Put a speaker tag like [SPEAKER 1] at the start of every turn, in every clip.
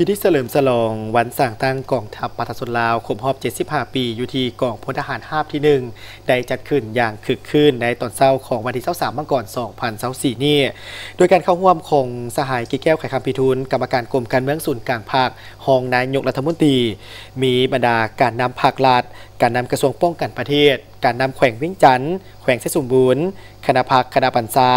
[SPEAKER 1] พิธีเฉลิมฉลองวันสั่งตั้งกองทัพปาทสุนลาวครบรอบ 75 ปีอยู่ที่กองพลทหารห้าที่ 1 ได้จัดขึ้นอย่างคึกคืนในตอนเช้าของวันที่23มังกร2024นี้ โดยการเข้าร่วมของสหายกิแก้วไข่คำพิทูลกรรมการกรมการเมืองศูนย์กลางภาคห้องนายกรัฐมนตรี มีบรรดาการนำภาครัฐการนำกระทรวงป้องกันประเทศ การนำแขวงวิ่งจันทร์แขวงเสสมบูรณ์คณะพักคณะปัญษา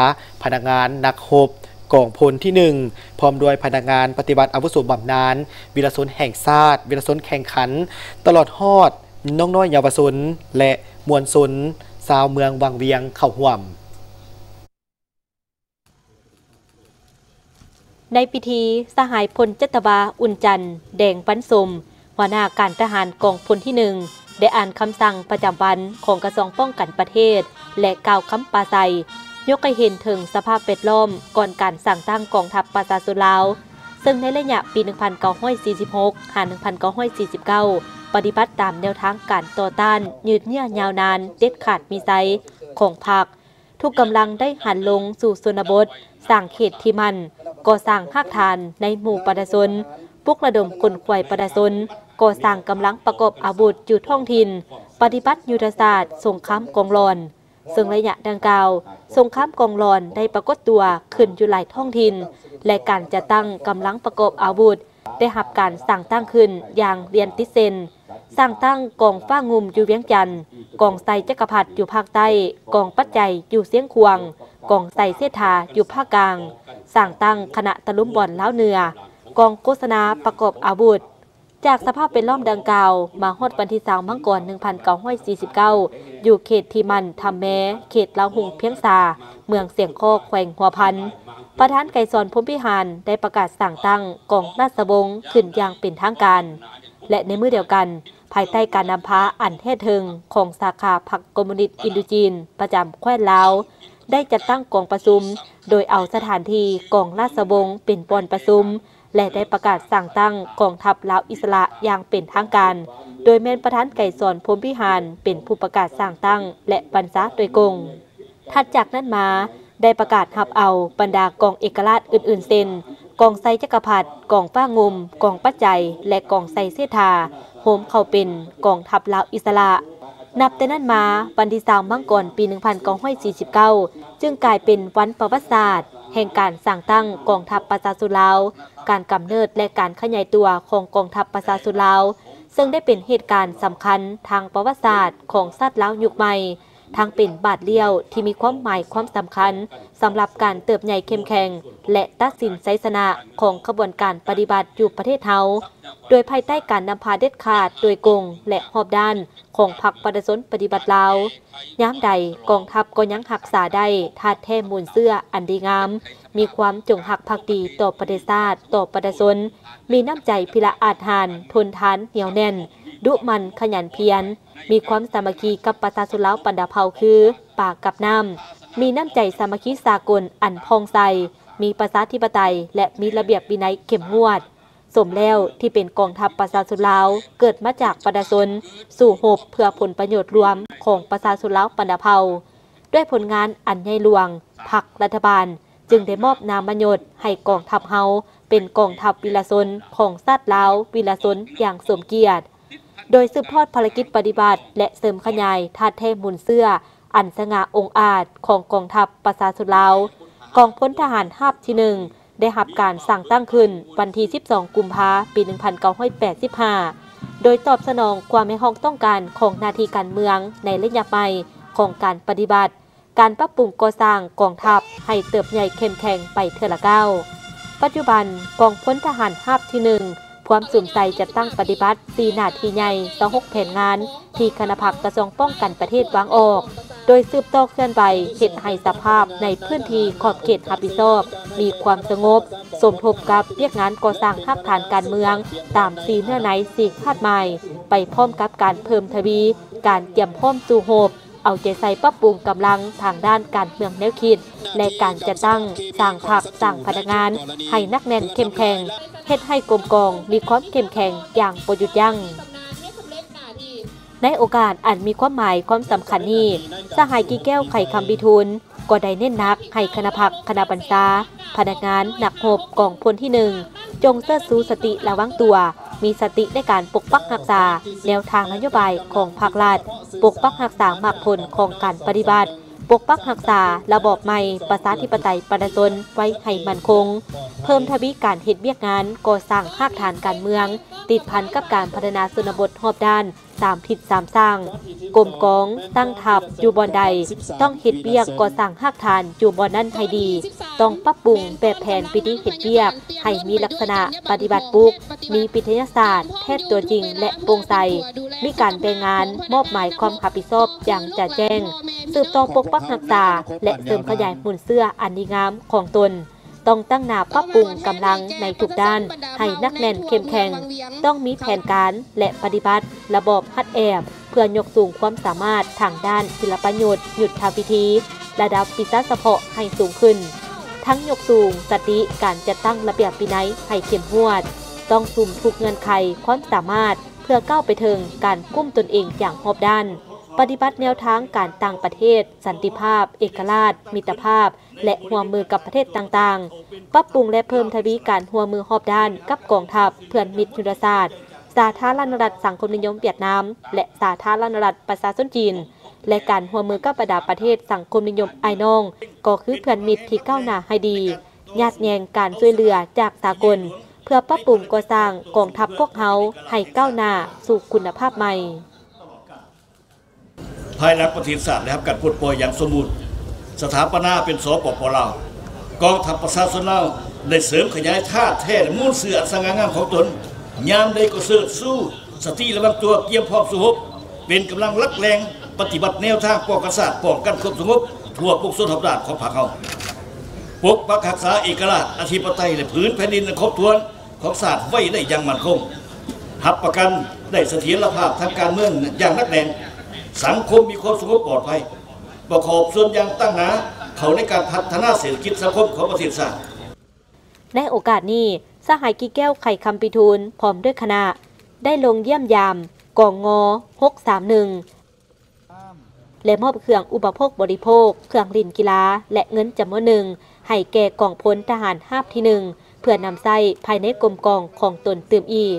[SPEAKER 1] พนักงานนักฮบ กองพลที่ 1 พร้อมด้วยพนักงานปฏิบัติอาวุโสบำนาญวิรสนแห่งชาติวิรสนแข่งขัน ตลอดฮอด น้องน้อยเยาวชนและมวลชนชาวเมืองวังเวียงเข้าห่วม
[SPEAKER 2] ในพิธีสหายพลจัตวาอุ่นจันต์แดงปันสมหัวหน้าการทหารกองพลที่หนึ่งได้อ่านคำสั่งประจำวันของกระทรวงป้องกันประเทศ และกล่าวคำปราศัย ยกให้เห็นถึงสภาพเป็ดล้อมก่อนการสั่งตั้งกองทัพประชาชนลาว ซึ่งในระยะปี 1946หา1949 ปฏิบัติตามแนวทางการต่อต้าน ยืดเยื้อยาวนาน เด็ดขาดมีไซของพรรคทุกกำลังได้หันลงสู่ชนบทสร้างเขตที่มันก่อสร้างภาคทานในหมู่ประชาชนปลุกระดมกลควายประชาชนก่อสร้างกำลังประกอบอาวุธอยู่ท้องถิ่น ปฏิบัติยุทธศาสตร์สงครามกองรอน ซึ่งระยะดังกล่าวสงครามกองรอนได้ปรากฏตัวขึ้นอยู่หลายท้องถิ่น และการจะตั้งกำลังประกอบอาวุธ ได้หับการสั่งตั้งขึ้นอย่างเรียนติเซนสร้างตั้งกองฟ้างุมอยู่เวียงจันทร์กองไซจักรพรรดิอยู่ภาคใต้กองปัจจัยอยู่เสียงควงกองไซเสถาอยู่ภาคกลางสร้างตั้งคณะตะลุมบอลล้าวเนือกองโฆษณาประกอบอาวุธ จากสภาพเป็นล้อมดังกล่าว มาฮอดวันที่3มังกร1949 อยู่เขตทีมันทำแม้เขตลาหุงเพียงซา เมืองเสียงคอกแขวงหัวพัน ประธานไก่สอนพรมพิหารได้ประกาศสั่งตั้งกองราชวงศ์ขึ้นอย่างเป็นทางการ และในมือเดียวกัน ภายใต้การนำพาอันแท้เทิงของสาขาพรรคคอมมิวนิสต์อินโดจีน ประจำแคว้นลาวได้จัดตั้งกองประชุม โดยเอาสถานที่กองราชวงศ์เป็นปอนประชุม และได้ประกาศสั่งตั้งกองทัพลาวอิสระอย่างเป็นทางการ โดยแม่นประธานไก่สอนพรมพิหารเป็นผู้ประกาศสั่งตั้ง และบรรษาโดยกง ถัดจากนั้นมาได้ประกาศหับเอาบรรดากองเอกราชอื่น ๆ เซ็นกองไซจักรพรรดิกองป้างุมกองปัจจัย และกองไซเสธาโฮมเข้าเป็นกองทัพลาวอิสระ นับแต่นั้นมาวันที่3มังกรปี 1949 จึงกลายเป็นวันประวัติศาสตร์ แห่งการสั่งตั้งกองทัพประชาสุลาว การกำเนิดและการขยายตัวของกองทัพประชาสุลาว ซึ่งได้เป็นเหตุการณ์สำคัญทางประวัติศาสตร์ของชาติลาวยุคใหม่ ทั้งเป็นบาทเลี้ยวที่มีความหมายความสำคัญสำหรับการเติบใหญ่เข้มแข็งและตัดสินไซสนะของขบวนการปฏิบัติอยู่ประเทศเฮาโดยภายใต้การนำพาเด็ดขาดโดยกงและหอบด้านของพรรคประชาชนปฏิบัติลาวย้ำใดกองทัพก็ยังหักษาได้ทาดแท้มูลเสื้ออันดีงาม มีความจงหักภักดีต่อประเทศชาติต่อประชาชนมีน้ำใจพิละอาจหานทนทานเหนียวแน่น ดุมันขยันเพียร มีความสามัคคีกับประชาชนลาวปันดาเผาคือ ปากกับน้ำ มีน้ำใจสามัคคีสากลอันพองใส มีประชาธิปไตย และมีระเบียบวินัยเข้มงวด สมแล้วที่เป็นกองทัพประชาชนลาวเกิดมาจากประชาชนสู่หบเพื่อผลประโยชน์รวมของประชาชนลาวปันดาเผาด้วยผลงานอันใหญ่หลวงพักรัฐบาล จึงได้มอบนามยศให้กองทัพเฮาเป็นกองทัพวิลาชนของชาติลาววิลาชนอย่างสมเกียรติ โดยสืบทอดภารกิจปฏิบัติ และเสริมขยายธาตุแท้มูลเสื้อ อันสง่าองอาจของกองทัพประชาชนลาวกองพลทหารห้าที่หนึ่งได้หับการสั่งตั้งขึ้นวันที่ 12 กุมภาปี 1985 โดยตอบสนองความไม่ห้องต้องการของนาทีการเมืองในระยะใหม่ของการปฏิบัติ การปรับปรุงก่อสร้างกองทัพให้เติบใหญ่เข้มแข็งไปเทือละเก้า ปัจจุบันกองพลทหารห้าที่หนึ่ง ความสุ่มใจจะตั้งปฏิบัติสีหนาทีใหญ่ต่อหกแผนงาน ที่คณะพักกระทรวงป้องกันประเทศวางออก โดยสืบต่อเคลื่อนไหวเหตุให้สภาพในพื้นที่ขอบเขตฮับผิดชอบ มีความสงบ สมทบกับเรียกงานก่อสร้างทักฐานการเมือง ตามสีเนื้อในสีคาดหมายไปพร้อมกับการเพิ่มทวี การเตรียมพร้อมสู่โหบ เอาใจใส่ปรับปรุงกำลังทางด้านการเมืองแนวคิด และการจะตั้งสร้างผักสร้างพนักงาน ให้นักแน่นเข้มแข็งเฮ็ดให้กรมกองมีความเข้มแข็งอย่างประยุทธ์ยั่งในโอกาสอันมีความหมายความสำคัญนี้สหายกีแก้วไข่คำบิทูลก็ได้เน้นนักให้คณะพักคณะบรรษาพนักงานหนักหบกองพลที่หนึ่งจงเสื้อสูสติระวังตัว มีสติในการปกปักรักษา แนวทางนโยบายของภาครัฐปกปักรักษามากผลของการปฏิบัติ ปกปักรักษาระบอบใหม่ประชาธิปไตยประชาชนไว้ให้มั่นคง เพิ่มทวีการเหตุเบียกงานก่อสร้างหากฐานการเมือง ติดพันกับการพัฒนาชนบทรอบด้าน สามทิศสามสร้างกรมกองตั้งทัพอยู่บอนใด ต้องเฮ็ดเวียกก่อสร้างหากฐานอยู่บอนนั้นให้ดี ต้องปรับปรุงแบบแผนพิธีเฮ็ดเวียกให้มีลักษณะปฏิบัติปุกมีปิทยาศาสตร์แทบตัวจริงและโปร่งใสมีการแบ่งงานมอบหมายความรับผิดชอบอย่างจะแจ้ง สืบต่อปกปักรักษาและเสริมขยายหมุนเสื้ออันดีงามของตน ต้องตั้งหน้าปรับปรุงกำลังในทุกด้าน ให้นักแน่นเข้มแข็ง ต้องมีแผนการและปฏิบัติ ระบบฮัดแอบ เพื่อยกสูงความสามารถทางด้านศิลปยุทธ์หยุดทาพิธี ระดับวิชาเพาะให้สูงขึ้น ทั้งยกสูงสติการจัดตั้งระเบียบวินัยให้เข้มงวด ต้องสุ่มทุกเงื่อนไขความสามารถ เพื่อก้าวไปถึงการกุ้มตนเองอย่างรอบด้าน ปฏิบัติแนวทางการต่างประเทศ สันติภาพ เอกราช มิตรภาพ และหัวมือกับประเทศต่างๆ ปรับปรุงและเพิ่มทวีการหัวมือรอบด้าน กับกองทัพเพื่อนมิตรยุทธศาสตร์ สาธารณรัฐสังคมนิยมเวียดนาม และสาธารณรัฐประชาชนจีน และการหัวมือกับประดาประเทศสังคมนิยมไอนอง ก็คือเพื่อนมิตรที่ก้าวหน้าให้ดีญาติแยงการช่วยเหลือจากสากล เพื่อปรับปรุงก่อสร้างกองทัพพวกเขาให้ก้าวหน้าสู่คุณภาพใหม่
[SPEAKER 3] ภายหลังประสิทธิศาสตร์นะครับการพูดโปรยอย่างสมบูรณ์สถาปนาเป็นสปปลาวกองทัพประชาชนลาวได้เสริมขยายท่าแท้และมูลเสืออันสง่างามของตนยามใดก็เสิร์สู้ สติระวังตัวเกียมพร้อมสู้รบเป็นกำลังลักแรงปฏิบัติแนวทางป้องกันศาสตร์ป้องกันความสงบทั่วปกส่วนทับดาของภาคเขาปกปักรักษาเอกราชอธิปไตยและพื้นแผ่นดินอันครบถ้วนของศาสตร์ไว้ได้อย่างมั่นคงหับประกันได้เสถียรภาพทางการเมืองอย่างนักแน่น สังคมมีความสงบปลอดภัยประกอบส่วนย่างตั้งหนาเขาในการพัฒนาเศรษฐกิจสังคมของประเทศชาติ
[SPEAKER 2] ในโอกาสนี้สหายกีแก้วไข่คำปิทูลพร้อมด้วยคณะ ได้ลงเยี่ยมยามกองงอ631 และมอบเครื่องอุปโภคบริโภค เครื่องลินกีฬา และเงินจำนวนหนึ่ง ให้แก่กองพลทหารห้าที่หนึ่งเพื่อนำใส่ภายในกรมกองของตนเติมอีก